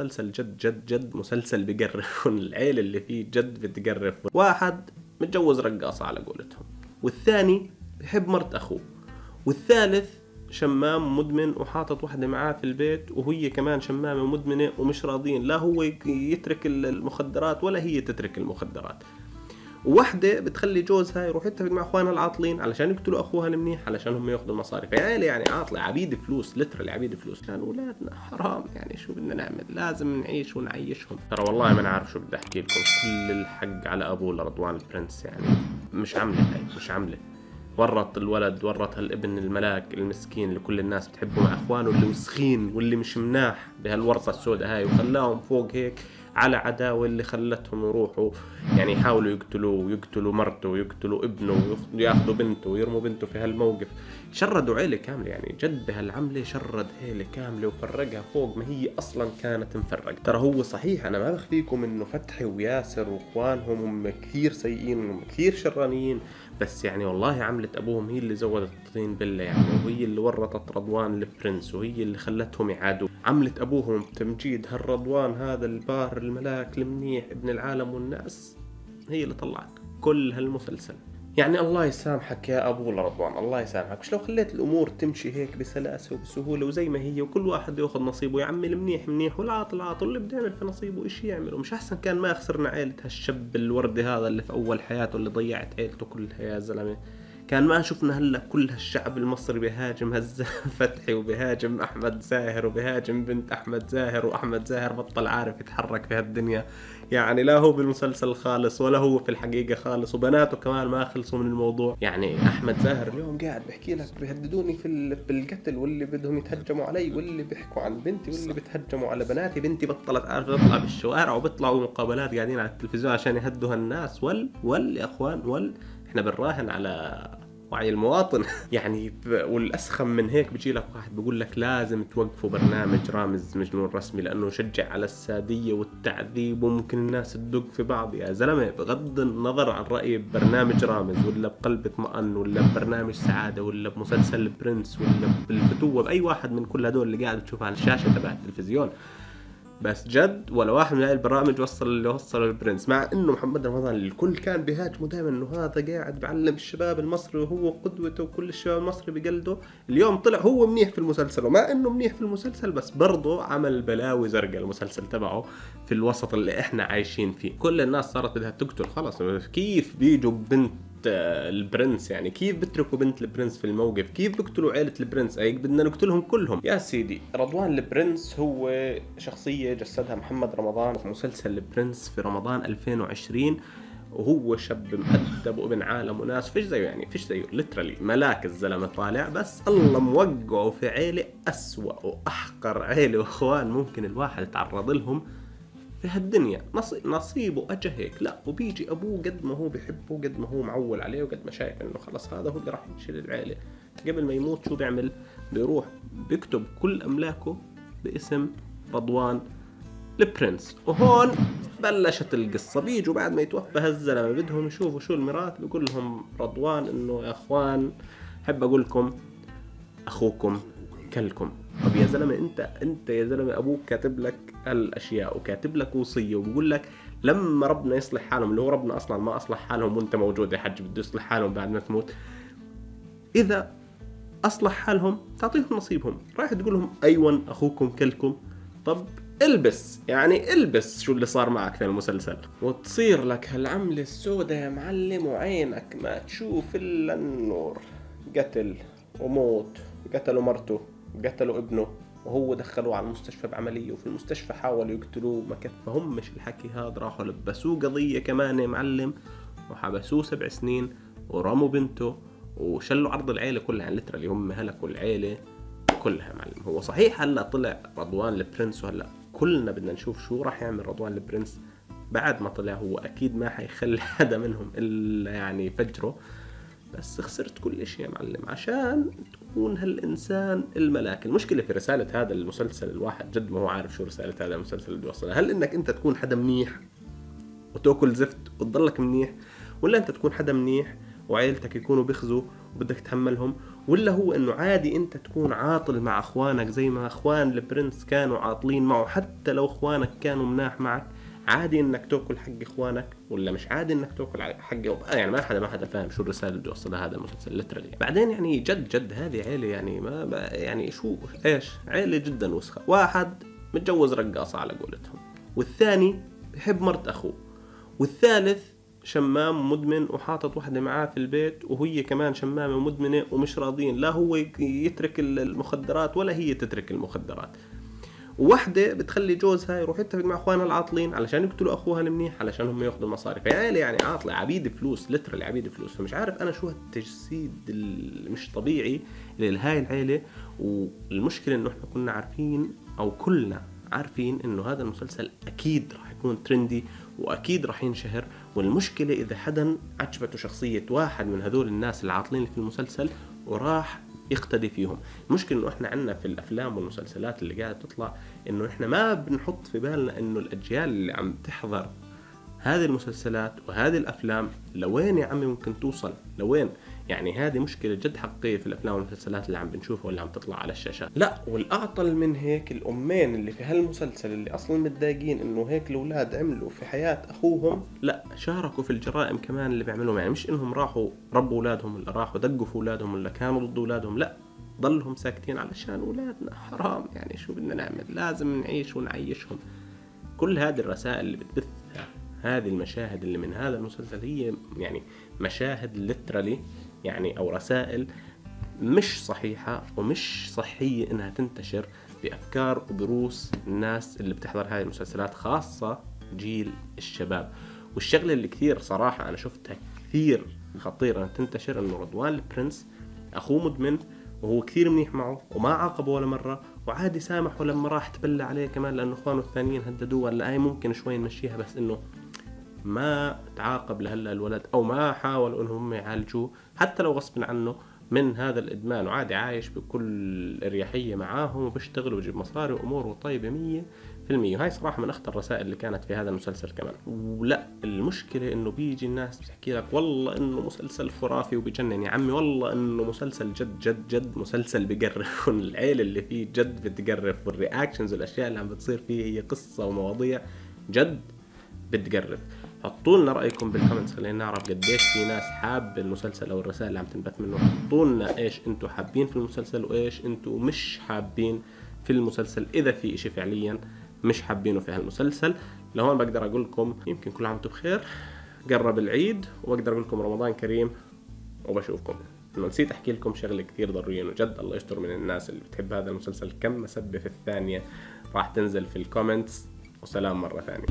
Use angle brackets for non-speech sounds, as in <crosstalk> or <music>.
مسلسل جد جد جد مسلسل بقرف <laughs> العيلة اللي فيه جد بتقرف واحد متجوز رقاصة على قولتهم. والثاني بحب مرت أخوه. والثالث شمام مدمن وحاطط واحدة معاه في البيت وهي كمان شمامة مدمنة ومش راضين لا هو يترك المخدرات ولا هي تترك المخدرات. وحدة بتخلي جوزها يروح يتفق مع اخوانها العاطلين علشان يقتلوا أخوها المنيح علشان هم يأخذوا المصاري. فعيله يعني عاطلة عبيد فلوس لترالي عبيد فلوس. كان أولادنا حرام يعني شو بدنا نعمل؟ لازم نعيش ونعيشهم. ترى والله ما أنا عارف شو بدي أحكي لكم. كل الحق على أبوه لرضوان البرنس يعني. مش عمله هاي مش عمله ورط الولد ورط هالابن الملاك المسكين اللي كل الناس بتحبه مع أخوانه اللي وسخين واللي مش مناح بهالورطة السوداء هاي وخلاهم فوق هيك. على عداوة اللي خلتهم يروحوا. يعني يحاولوا يقتلوه ويقتلوا مرته ويقتلوا ابنه وياخذوا بنته ويرموا بنته في هالموقف. شردوا عيلة كاملة يعني جد بهالعملة شرد عيلة كاملة وفرقها فوق ما هي أصلا كانت مفرقة. ترى هو صحيح أنا ما بخفيكم إنه فتحي وياسر وإخوانهم هم كثير سيئين وهم كثير شرانيين بس يعني والله عملة أبوهم هي اللي زودت الطين بلة يعني وهي اللي ورطت رضوان البرنس وهي اللي خلتهم يعادوا. عملة أبوهم تمجيد هالرضوان هذا البار الملاك المنيح ابن العالم والناس هي اللي طلعت. كل هالمسلسل. يعني الله يسامحك يا أبو رضوان الله يسامحك. مش لو خليت الأمور تمشي هيك بسلاسة وبسهولة وزي ما هي وكل واحد يأخذ نصيبه؟ يا عمي المنيح منيح والعاطل عاطل اللي بده يعمل في نصيبه إيش يعمل ومش أحسن كان ما خسرنا عيلة هالشاب الوردي هذا اللي في أول حياته اللي ضيعت عيلته كلها يا زلمة. كان ما شفنا هلا كل هالشعب المصري بيهاجم هز فتحي <laughs> وبيهاجم أحمد زاهر وبيهاجم بنت أحمد زاهر وأحمد زاهر بطل عارف يتحرك في هالدنيا. يعني لا هو بالمسلسل خالص ولا هو في الحقيقة خالص وبناته كمان ما خلصوا من الموضوع. يعني أحمد زاهر اليوم قاعد بحكي لك بيهددوني في بالقتل واللي بدهم يتهجموا علي واللي بيحكوا عن بنتي واللي بيتهجموا على بناتي. بنتي بطلت عارفه تطلع بالشوارع وبيطلعوا مقابلات قاعدين على التلفزيون عشان يهدوا هالناس. ول ول يا إخوان ول إحنا بنراهن على وعي المواطن. <laughs> يعني والأسخم من هيك بيجي لك واحد بيقول لك لازم توقفوا برنامج رامز مجنون رسمي لأنه يشجع على السادية والتعذيب وممكن الناس تدق في بعض. يا زلمة بغض النظر عن رايي ببرنامج رامز ولا بقلب اطمئن ولا ببرنامج سعادة ولا بمسلسل البرنس ولا بالفتوة بأي واحد من كل هدول اللي قاعد تشوفها على الشاشة تبع التلفزيون. بس جد ولا واحد من هاي البرامج وصل اللي وصل البرنس مع إنه محمد رمضان الكل كان بيهاجمه دائما إنه هذا قاعد بعلم الشباب المصري وهو قدوته وكل الشباب المصري بقلده. اليوم طلع هو منيح في المسلسل ومع إنه منيح في المسلسل بس برضه عمل بلاوي زرقاء المسلسل تبعه في الوسط اللي إحنا عايشين فيه. كل الناس صارت بدها تقتل خلص كيف بيجوا بنت البرنس يعني كيف بتركوا بنت البرنس في الموقف؟ كيف بيقتلوا عيلة البرنس؟ أي بدنا نقتلهم كلهم. يا سيدي رضوان البرنس هو شخصية جسدها محمد رمضان في مسلسل البرنس في رمضان 2020 وهو شاب مؤدب وابن عالم وناس فيش زيه يعني فيش زيه. literally ملاك الزلمة طالع بس الله موقعه في عيلة أسوأ وأحقر عيلة. وإخوان ممكن الواحد يتعرض لهم في هالدنيا. نصيب نصيبه اجى هيك. لا وبيجي أبوه قد ما هو بحبه قد ما هو معول عليه وقد ما شايف إنه خلص هذا هو اللي راح يشيل العيلة. قبل ما يموت شو بيعمل؟ بيروح بيكتب كل أملاكه باسم رضوان البرنس. وهون بلشت القصة. بيجوا بعد ما يتوفى هالزلمة بدهم يشوفوا شو الميراث بيقول لهم رضوان إنه يا أخوان حب أقول لكم أخوكم كلكم طب يا زلمة انت أنت يا زلمة أبوك كاتب لك هالاشياء وكاتب لك وصية وبقول لك لما ربنا يصلح حالهم اللي هو ربنا أصلا ما أصلح حالهم وأنت موجود يا حج بده يصلح حالهم بعد ما تموت. إذا أصلح حالهم تعطيهم نصيبهم. رايح تقول لهم ايون أخوكم كلكم. طب إلبس يعني إلبس شو اللي صار معك في المسلسل. وتصير لك هالعملة السوداء يا معلم وعينك ما تشوف إلا النور. قتل وموت قتلوا مرته. قتلوا ابنه وهو دخلوه على المستشفى بعملية وفي المستشفى حاولوا يقتلوه ما كفهمش الحكي هذا راحوا لبسوه قضية كمان يا معلم وحبسوه سبع سنين ورموا بنته وشلوا عرض العيلة كلها يعني لترالي هم هلكوا العيلة كلها معلم. هو صحيح هلأ طلع رضوان البرنس وهلأ كلنا بدنا نشوف شو راح يعمل رضوان البرنس بعد ما طلع هو أكيد ما حيخلي <laughs> حدا منهم إلا يعني يفجره بس خسرت كل شيء يا معلم عشان تكون هالإنسان الملاك المشكلة في رسالة هذا المسلسل الواحد جد ما هو عارف شو رسالة هذا المسلسل اللي بيوصلها. هل إنك أنت تكون حدا منيح وتأكل زفت وتضلك منيح؟ ولا أنت تكون حدا منيح وعيلتك يكونوا بيخزوا وبدك تحملهم؟ ولا هو إنه عادي أنت تكون عاطل مع أخوانك زي ما أخوان البرنس كانوا عاطلين معه حتى لو أخوانك كانوا مناح معك؟ عادي إنك تأكل حق إخوانك ولا مش عادي إنك تأكل حق يعني ما حدا ما حدا فاهم شو الرسالة اللي بيوصلها هذا المسلسل لترلي بعدين يعني جد جد هذه عيلة يعني ما يعني شو؟ إيش؟ عيلة جدا وسخة. واحد متجوز رقاصة على قولتهم والثاني بحب مرت أخوه والثالث شمام مدمن وحاطط وحدة معاه في البيت وهي كمان شمامة مدمنة ومش راضين لا هو يترك المخدرات ولا هي تترك المخدرات. ووحدة بتخلي جوزها يروح يتفق مع اخوانها العاطلين علشان يقتلوا أخوها المنيح علشان هم يأخذوا المصاري. فعيلة يعني عاطلة عبيد فلوس لترالي عبيد فلوس. فمش عارف أنا شو هالتجسيد المش طبيعي لهاي العيلة. والمشكلة إنه إحنا كنا عارفين أو كلنا عارفين إنه هذا المسلسل أكيد راح يكون ترندي وأكيد راح ينشهر. والمشكلة إذا حدا عجبته شخصية واحد من هذول الناس العاطلين في المسلسل وراح يقتدي فيهم. المشكلة إنه إحنا عندنا في الأفلام والمسلسلات اللي قاعدة تطلع إنه إحنا ما بنحط في بالنا إنه الأجيال اللي عم تحضر هذه المسلسلات وهذه الأفلام لوين يا عمي ممكن توصل؟ لوين؟ يعني هذه مشكلة جد حقيقية في الأفلام والمسلسلات اللي عم بنشوفها واللي عم تطلع على الشاشات. لا والأعطل من هيك الأمين اللي في هالمسلسل اللي أصلا متضايقين إنه هيك الأولاد عملوا في حياة أخوهم لا شاركوا في الجرائم كمان اللي بيعملوهم يعني مش إنهم راحوا ربوا أولادهم ولا راحوا دقوا في أولادهم ولا كانوا ضد أولادهم لا ضلهم ساكتين علشان أولادنا. حرام يعني شو بدنا نعمل؟ لازم نعيش ونعيشهم. كل هذه الرسائل اللي بتبثها هذه المشاهد اللي من هذا المسلسل هي يعني مشاهد لترالي يعني أو رسائل مش صحيحة ومش صحية إنها تنتشر بأفكار ودروس الناس اللي بتحضر هذه المسلسلات خاصة جيل الشباب. والشغلة اللي كثير صراحة أنا شفتها كثير خطيرة إنها تنتشر إنه رضوان البرنس أخوه مدمن وهو كثير منيح معه وما عاقبه ولا مرة وعادي سامحه لما راح تبلى عليه كمان لأنه إخوانه الثانيين هددوه ولا هاي ممكن شوي نمشيها بس إنه ما تعاقب لهلا الولد أو ما حاولوا إنهم يعالجوه حتى لو غصب عنه من هذا الإدمان. وعادي عايش بكل أريحية معاهم وبيشتغل وبجيب مصاري واموره طيبه مية في المية. وهي صراحة من أخطر الرسائل اللي كانت في هذا المسلسل كمان. ولا المشكلة إنه بيجي الناس بتحكي لك والله إنه مسلسل خرافي وبجنن يا عمي والله إنه مسلسل جد جد جد مسلسل بقرف <laughs> والعيلة اللي فيه جد بتقرف. والرياكشنز والأشياء اللي عم بتصير فيه هي قصة ومواضيع جد بتقرف. حطوا لنا رأيكم بالكومنتس. خلينا نعرف قديش في ناس حابه المسلسل أو الرسائل اللي عم تنبث منه. حطوا لنا إيش أنتم حابين في المسلسل وإيش أنتم مش حابين في المسلسل. إذا في إشي فعليا مش حابينه في هالمسلسل لهون بقدر أقول لكم يمكن كل عام وأنتم بخير. قرب العيد وبقدر أقول لكم رمضان كريم وبشوفكم. إنه نسيت أحكي لكم شغلة كثير ضرورية إنه جد الله يستر من الناس اللي بتحب هذا المسلسل. كم مسبة في الثانية راح تنزل في الكومنتس. وسلام مرة ثانية.